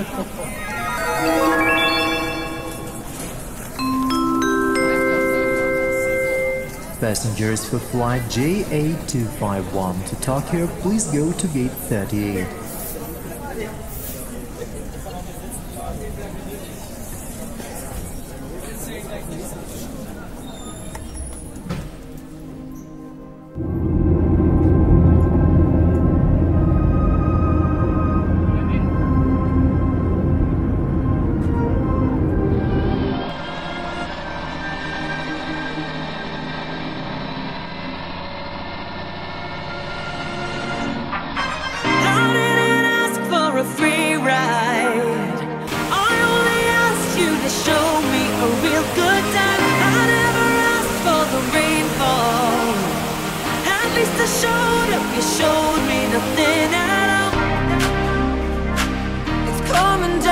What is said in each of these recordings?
Ha ha ha. Passengers for flight JA251 to Tokyo, please go to gate 38. showed up, you showed me nothing at all. It's coming down.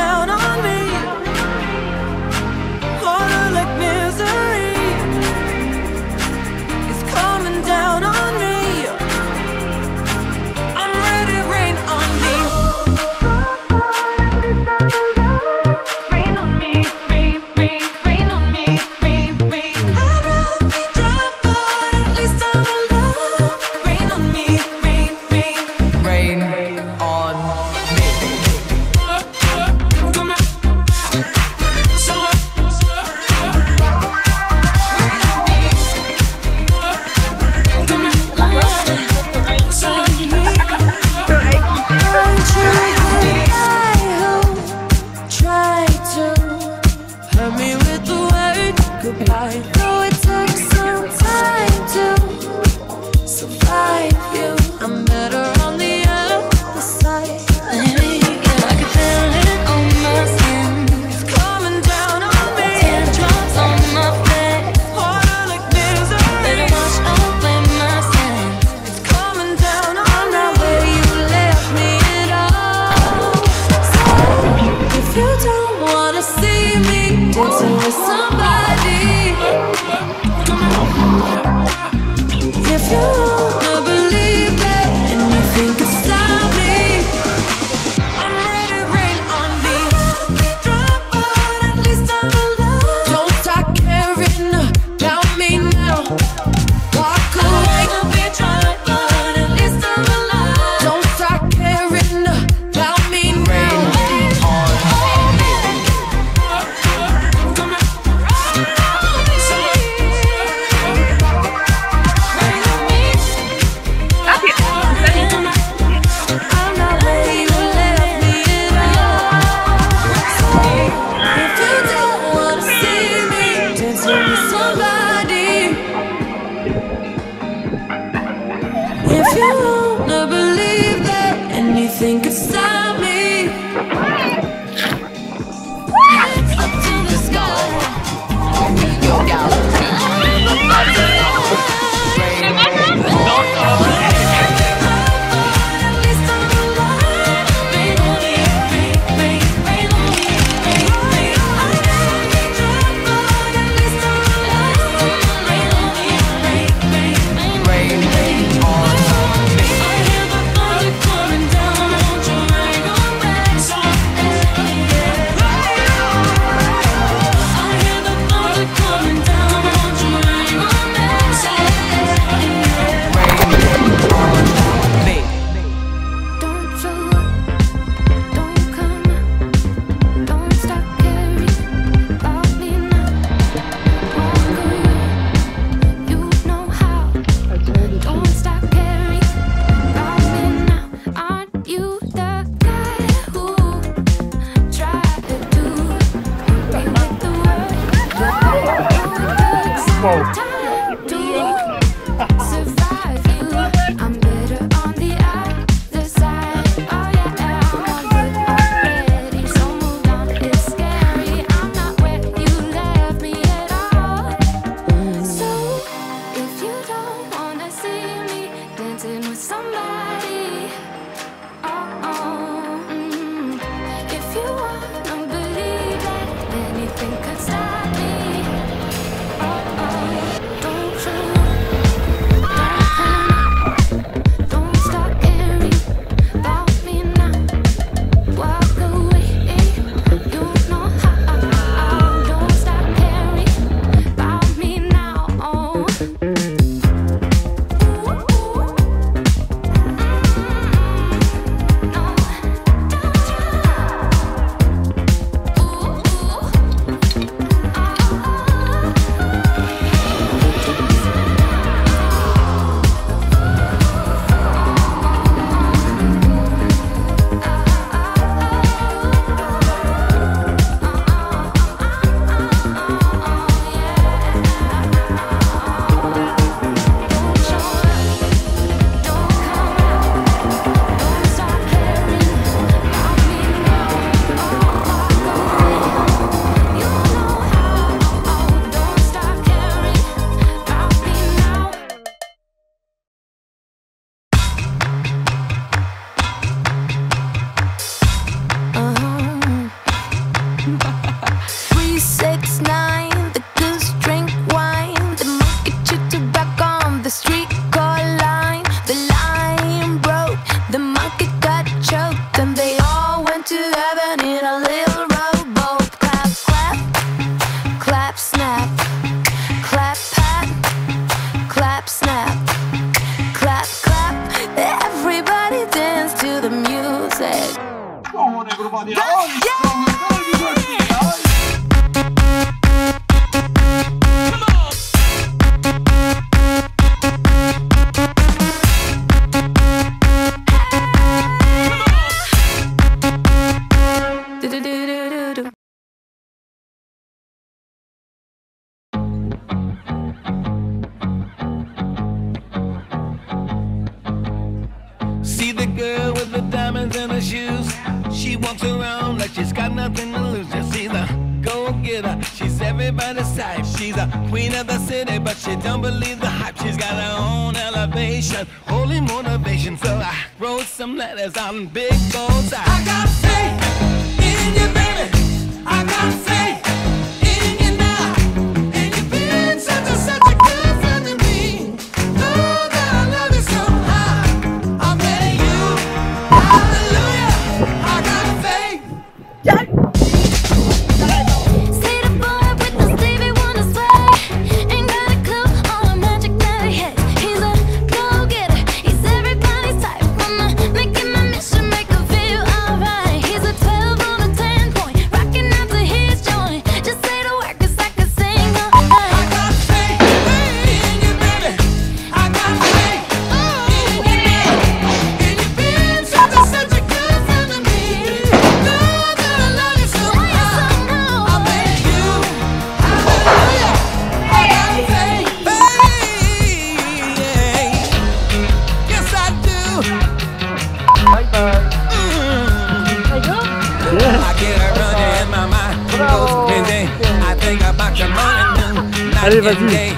life. Oh. Oh, yeah! with the diamonds in her shoes. She walks around like she's got nothing to lose. Just she's a go-getter. She's everybody's type. She's a queen of the city, but she don't believe the hype. She's got her own elevation, holy motivation. So I wrote some letters on big goals. I got. Allez, vas-y.